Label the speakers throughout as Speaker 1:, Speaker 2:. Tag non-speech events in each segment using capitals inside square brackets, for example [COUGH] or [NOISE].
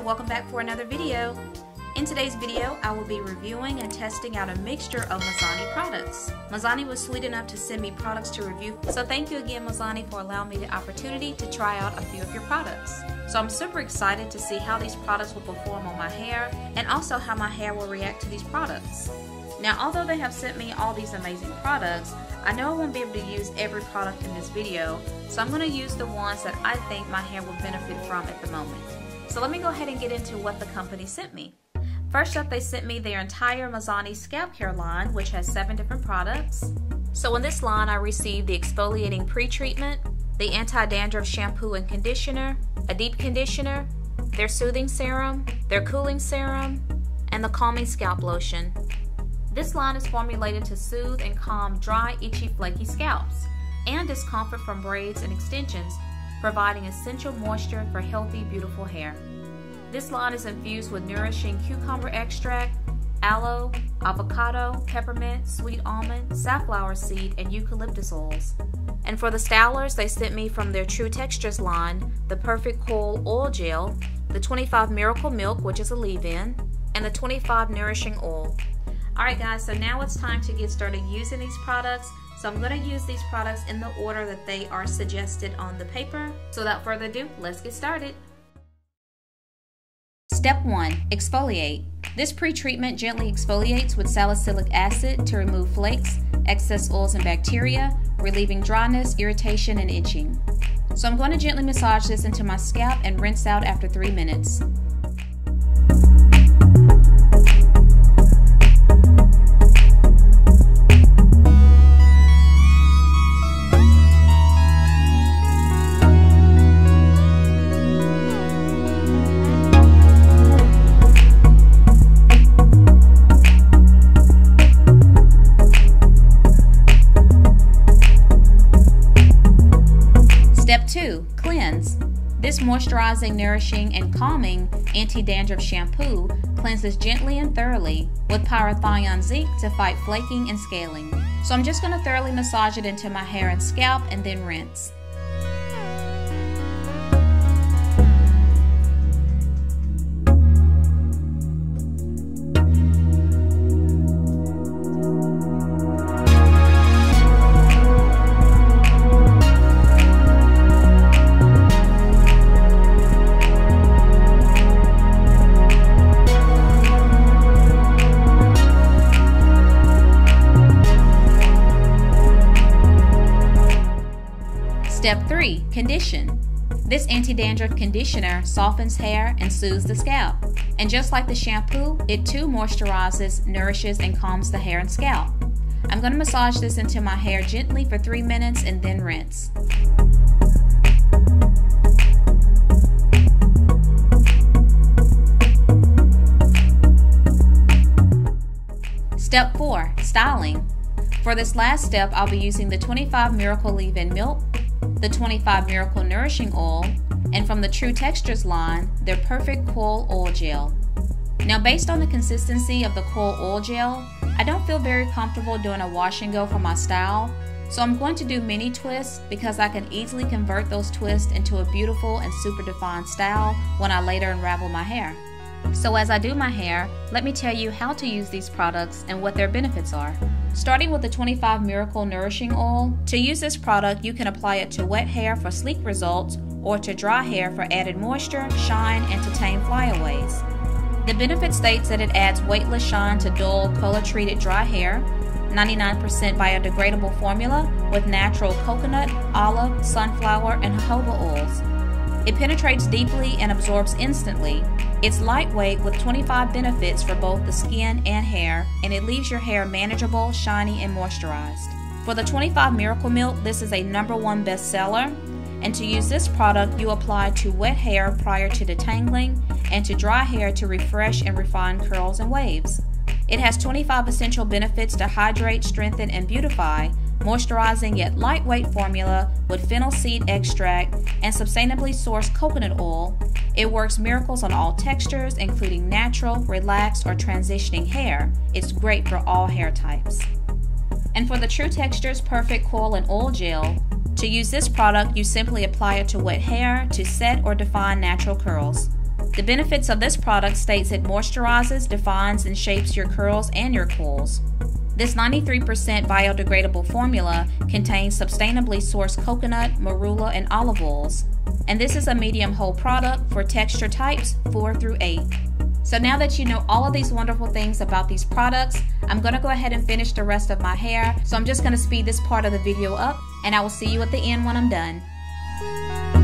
Speaker 1: and welcome back for another video. In today's video, I will be reviewing and testing out a mixture of Mizani products. Mizani was sweet enough to send me products to review, so thank you again Mizani for allowing me the opportunity to try out a few of your products. So I'm super excited to see how these products will perform on my hair and also how my hair will react to these products. Now although they have sent me all these amazing products, I know I won't be able to use every product in this video, so I'm going to use the ones that I think my hair will benefit from at the moment. So let me go ahead and get into what the company sent me. First up, they sent me their entire Mizani scalp care line, which has seven different products. So in this line, I received the exfoliating pre-treatment, the anti-dandruff shampoo and conditioner, a deep conditioner, their soothing serum, their cooling serum, and the calming scalp lotion. This line is formulated to soothe and calm dry, itchy, flaky scalps and discomfort from braids and extensions, providing essential moisture for healthy, beautiful hair. This line is infused with nourishing cucumber extract, aloe, avocado, peppermint, sweet almond, safflower seed, and eucalyptus oils. And for the stylers, they sent me from their True Textures line the Perfect Coil Oil Gel, the 25 Miracle Milk, which is a leave-in, and the 25 Nourishing Oil. Alright guys, so now it's time to get started using these products. So I'm going to use these products in the order that they are suggested on the paper. So without further ado, let's get started. Step 1. Exfoliate. This pre-treatment gently exfoliates with salicylic acid to remove flakes, excess oils and bacteria, relieving dryness, irritation, and itching. So I'm going to gently massage this into my scalp and rinse out after 3 minutes. Moisturizing, nourishing, and calming anti-dandruff shampoo cleanses gently and thoroughly with pyrithione zinc to fight flaking and scaling. So I'm just going to thoroughly massage it into my hair and scalp and then rinse. This anti-dandruff conditioner softens hair and soothes the scalp. And just like the shampoo, it too moisturizes, nourishes, and calms the hair and scalp. I'm going to massage this into my hair gently for 3 minutes and then rinse. Step 4. Styling. For this last step, I'll be using the 25 Miracle Leave-In Milk, the 25 Miracle Nourishing Oil, and from the True Textures line, their Perfect Coil Oil Gel. Now based on the consistency of the Cool Oil Gel, I don't feel very comfortable doing a wash and go for my style, so I'm going to do mini twists because I can easily convert those twists into a beautiful and super defined style when I later unravel my hair. So as I do my hair, let me tell you how to use these products and what their benefits are. Starting with the 25 Miracle Nourishing Oil, to use this product you can apply it to wet hair for sleek results or to dry hair for added moisture, shine, and to tame flyaways. The benefit states that it adds weightless shine to dull, color-treated dry hair, 99% biodegradable formula with natural coconut, olive, sunflower, and jojoba oils. It penetrates deeply and absorbs instantly. It's lightweight with 25 benefits for both the skin and hair, and it leaves your hair manageable, shiny, and moisturized. For the 25 Miracle Milk, this is a number one bestseller. And to use this product, you apply to wet hair prior to detangling and to dry hair to refresh and refine curls and waves. It has 25 essential benefits to hydrate, strengthen, and beautify, moisturizing yet lightweight formula with fennel seed extract and sustainably sourced coconut oil. It works miracles on all textures, including natural, relaxed, or transitioning hair. It's great for all hair types. And for the True Textures Perfect Coil and Oil Gel, to use this product, you simply apply it to wet hair to set or define natural curls. The benefits of this product states it moisturizes, defines, and shapes your curls and your coils. This 93% biodegradable formula contains sustainably sourced coconut, marula, and olive oils. And this is a medium hold product for texture types 4 through 8. So now that you know all of these wonderful things about these products, I'm going to go ahead and finish the rest of my hair. So I'm just going to speed this part of the video up and I will see you at the end when I'm done.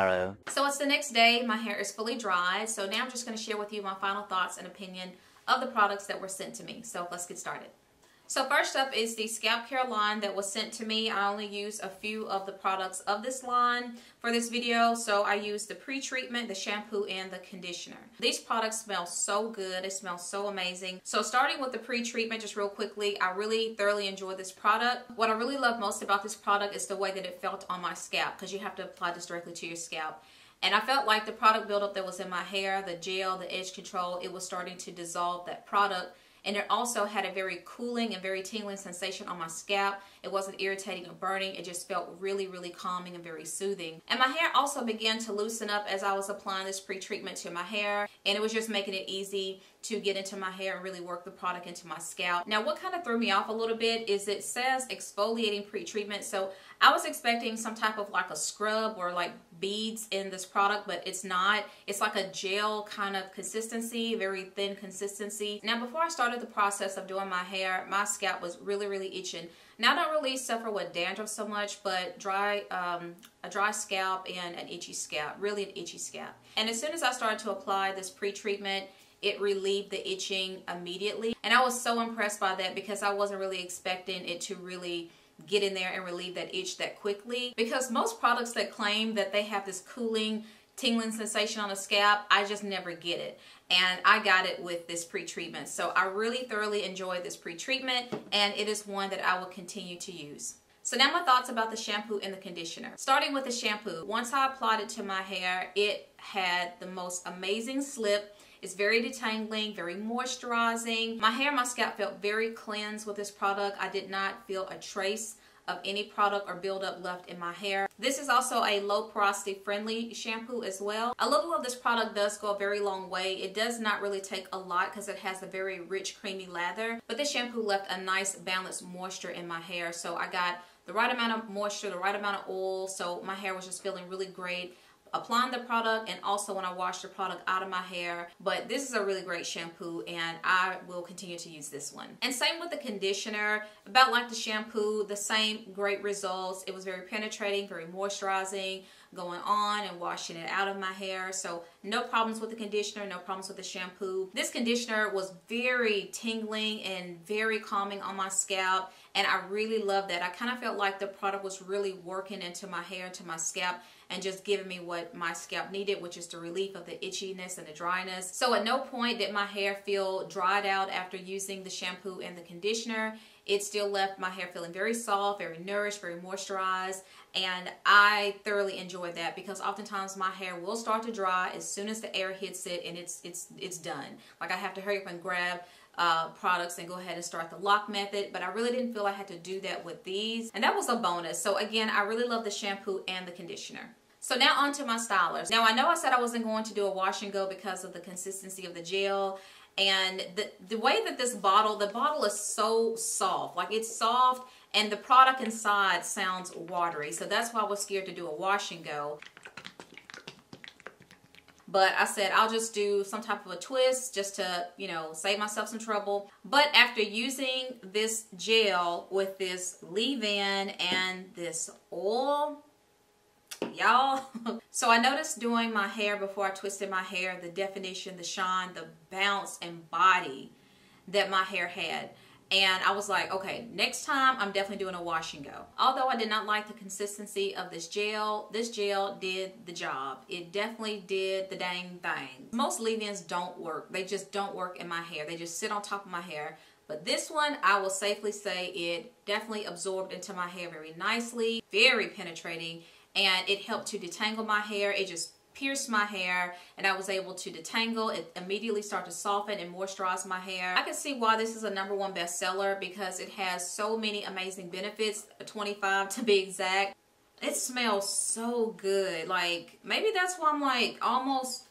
Speaker 2: Tomorrow.
Speaker 1: So it's the next day. My hair is fully dried. So now I'm just going to share with you my final thoughts and opinion of the products that were sent to me. So let's get started. So first up is the scalp care line that was sent to me. I only use a few of the products of this line for this video. So I use the pre-treatment, the shampoo, and the conditioner. These products smell so good. It smells so amazing. So starting with the pre-treatment, just real quickly, I really thoroughly enjoy this product. What I really love most about this product is the way that it felt on my scalp because you have to apply this directly to your scalp. And I felt like the product buildup that was in my hair, the gel, the edge control, it was starting to dissolve that product and it also had a very cooling and very tingling sensation on my scalp. It wasn't irritating or burning. It just felt really, really calming and very soothing. And my hair also began to loosen up as I was applying this pre-treatment to my hair. And it was just making it easy to get into my hair and really work the product into my scalp. Now, what kind of threw me off a little bit is it says exfoliating pre-treatment. So I was expecting some type of like a scrub or like beads in this product, but it's not. It's like a gel kind of consistency, very thin consistency. Now, before I started the process of doing my hair, my scalp was really, really itching. Now, I don't really suffer with dandruff so much, but dry, um, a dry scalp and an itchy scalp, really an itchy scalp. And as soon as I started to apply this pre-treatment, it relieved the itching immediately. And I was so impressed by that because I wasn't really expecting it to really get in there and relieve that itch that quickly because most products that claim that they have this cooling tingling sensation on the scalp I just never get it and I got it with this pre-treatment so I really thoroughly enjoyed this pre-treatment and it is one that I will continue to use. So now my thoughts about the shampoo and the conditioner. Starting with the shampoo, once I applied it to my hair, it had the most amazing slip. It's very detangling, very moisturizing. My hair my scalp felt very cleansed with this product. I did not feel a trace of any product or buildup left in my hair. This is also a low porosity friendly shampoo as well. A little of this product does go a very long way. It does not really take a lot because it has a very rich creamy lather, but this shampoo left a nice balanced moisture in my hair. So I got the right amount of moisture, the right amount of oil. So my hair was just feeling really great applying the product and also when I wash the product out of my hair. But this is a really great shampoo and I will continue to use this one. And same with the conditioner. About like the shampoo, the same great results. It was very penetrating, very moisturizing going on and washing it out of my hair. So no problems with the conditioner, no problems with the shampoo. This conditioner was very tingling and very calming on my scalp and I really love that. I kind of felt like the product was really working into my hair, into my scalp and just giving me what my scalp needed, which is the relief of the itchiness and the dryness. So at no point did my hair feel dried out after using the shampoo and the conditioner. It still left my hair feeling very soft, very nourished, very moisturized, and I thoroughly enjoyed that because oftentimes my hair will start to dry as soon as the air hits it and it's it's it's done. Like I have to hurry up and grab uh, products and go ahead and start the LOC method but I really didn't feel I had to do that with these and that was a bonus so again I really love the shampoo and the conditioner so now on to my stylers. Now I know I said I wasn't going to do a wash and go because of the consistency of the gel and the, the way that this bottle, the bottle is so soft. Like it's soft and the product inside sounds watery. So that's why I was scared to do a wash and go. But I said I'll just do some type of a twist just to, you know, save myself some trouble. But after using this gel with this leave-in and this oil, y'all. [LAUGHS] so I noticed doing my hair before I twisted my hair, the definition, the shine, the bounce and body that my hair had. And I was like, okay, next time I'm definitely doing a wash and go. Although I did not like the consistency of this gel, this gel did the job. It definitely did the dang thing. Most leave-ins don't work. They just don't work in my hair. They just sit on top of my hair. But this one, I will safely say it definitely absorbed into my hair very nicely, very penetrating, and it helped to detangle my hair. It just pierced my hair and I was able to detangle. It immediately started to soften and moisturize my hair. I can see why this is a number one bestseller because it has so many amazing benefits, 25 to be exact. It smells so good. Like, maybe that's why I'm like almost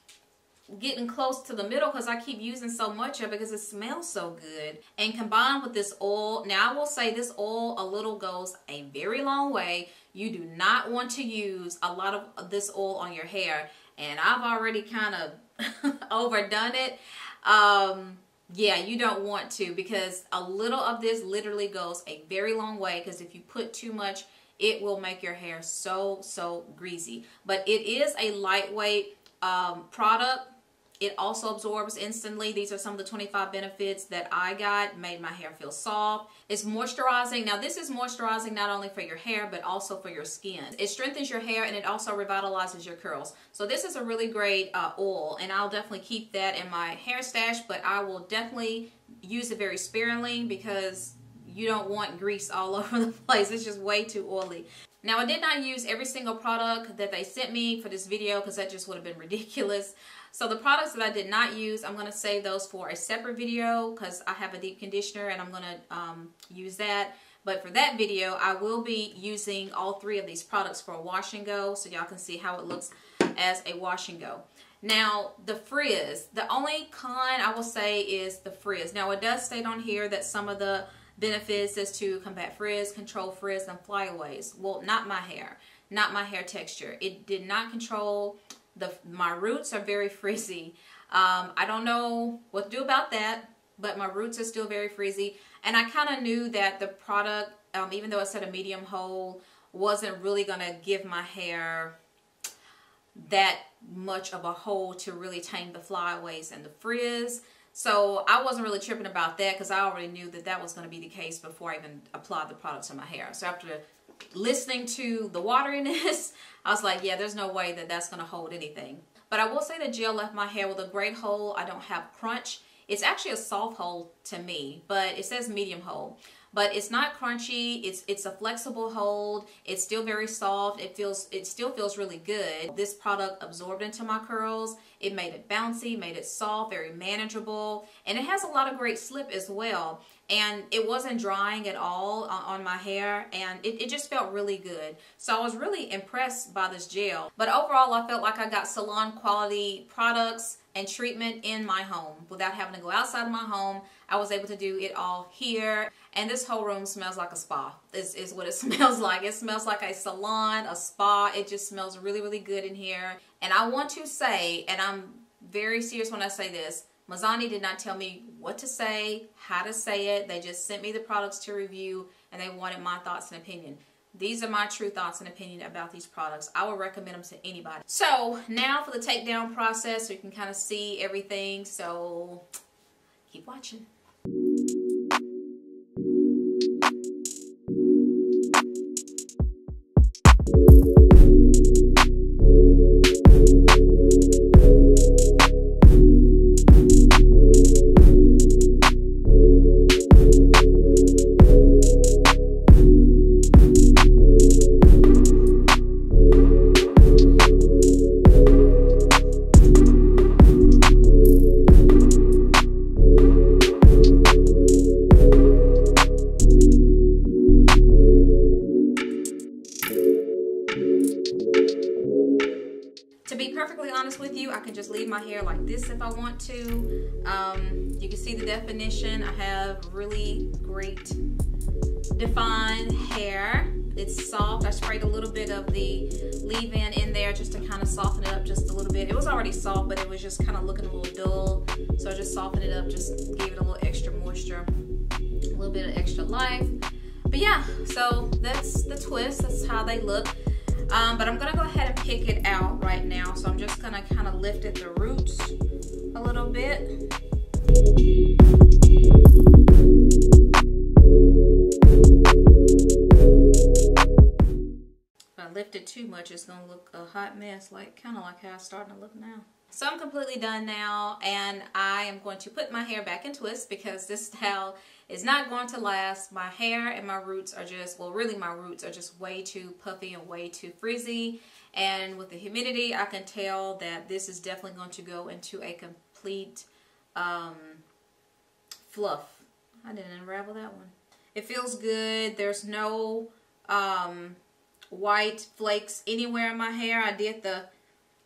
Speaker 1: getting close to the middle because I keep using so much of it because it smells so good. And combined with this oil, now I will say this oil a little goes a very long way. You do not want to use a lot of this oil on your hair. And I've already kind of [LAUGHS] overdone it. Um, yeah, you don't want to because a little of this literally goes a very long way because if you put too much, it will make your hair so, so greasy. But it is a lightweight um, product it also absorbs instantly. These are some of the 25 benefits that I got. Made my hair feel soft. It's moisturizing. Now this is moisturizing not only for your hair but also for your skin. It strengthens your hair and it also revitalizes your curls. So this is a really great uh, oil and I'll definitely keep that in my hair stash but I will definitely use it very sparingly because you don't want grease all [LAUGHS] over the place. It's just way too oily. Now I did not use every single product that they sent me for this video because that just would have been ridiculous. So the products that I did not use, I'm going to save those for a separate video because I have a deep conditioner and I'm going to um, use that. But for that video, I will be using all three of these products for a wash and go so y'all can see how it looks as a wash and go. Now, the frizz, the only con I will say is the frizz. Now, it does state on here that some of the benefits is to combat frizz, control frizz, and flyaways. Well, not my hair, not my hair texture. It did not control the my roots are very [LAUGHS] frizzy. Um, I don't know what to do about that, but my roots are still very frizzy. And I kind of knew that the product, um, even though it said a medium hold, wasn't really going to give my hair that much of a hold to really tame the flyaways and the frizz. So I wasn't really tripping about that because I already knew that that was going to be the case before I even applied the product to my hair. So after listening to the wateriness, [LAUGHS] I was like, yeah, there's no way that that's going to hold anything. But I will say the gel left my hair with a great hold. I don't have crunch. It's actually a soft hold to me, but it says medium hold. But it's not crunchy. It's it's a flexible hold. It's still very soft. It feels it still feels really good. This product absorbed into my curls. It made it bouncy, made it soft, very manageable, and it has a lot of great slip as well and it wasn't drying at all on my hair and it, it, just felt really good. So I was really impressed by this gel. But overall I felt like I got salon quality products and treatment in my home without having to go outside of my home. I was able to do it all here and this whole room smells like a spa. Is, is what it [LAUGHS] smells like. It smells like a salon a spa. It just smells really really good in here. And I want to say and I'm very serious when I say this Mizani did not tell me what to say, how to say it. They just sent me the products to review and they wanted my thoughts and opinion. These are my true thoughts and opinion about these products. I would recommend them to anybody. So now for the takedown process so you can kind of see everything. So keep watching. This if I want to. Um, you can see the definition. I have really great defined hair. It's soft. I sprayed a little bit of the leave-in in there just to kind of soften it up just a little bit. It was already soft, but it was just kind of looking a little dull. So I just softened it up, just gave it a little extra moisture, a little bit of extra life. But yeah, so that's the twist. That's how they look. Um, but I'm gonna go ahead and pick it out right now. So I'm just gonna kind of lift at the roots a little bit. If I lift it too much, it's gonna look a hot mess, like kind of like how it's starting to look now. So I'm completely done now, and I am going to put my hair back in twists because this style is not going to last. My hair and my roots are just, well, really my roots are just way too puffy and way too frizzy. And with the humidity, I can tell that this is definitely going to go into a complete um, fluff. I didn't unravel that one. It feels good. There's no um, white flakes anywhere in my hair. I did the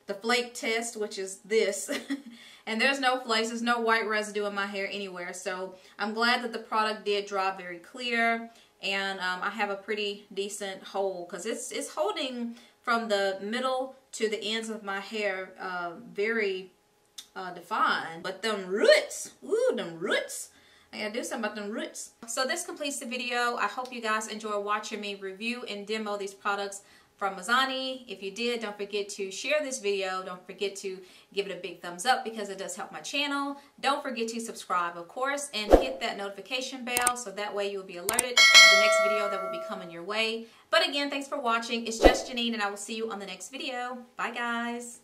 Speaker 1: the flake test, which is this. [LAUGHS] and there's no flakes, there's no white residue in my hair anywhere. So I'm glad that the product did dry very clear and um, I have a pretty decent hold because it's, it's holding from the middle to the ends of my hair uh, very uh, defined. But them roots, ooh, them roots. I gotta do something about them roots. So this completes the video. I hope you guys enjoy watching me review and demo these products from Mizani. If you did, don't forget to share this video. Don't forget to give it a big thumbs up because it does help my channel. Don't forget to subscribe, of course, and hit that notification bell so that way you'll be alerted of the next video that will be coming your way. But again, thanks for watching. It's just Janine, and I will see you on the next video. Bye, guys.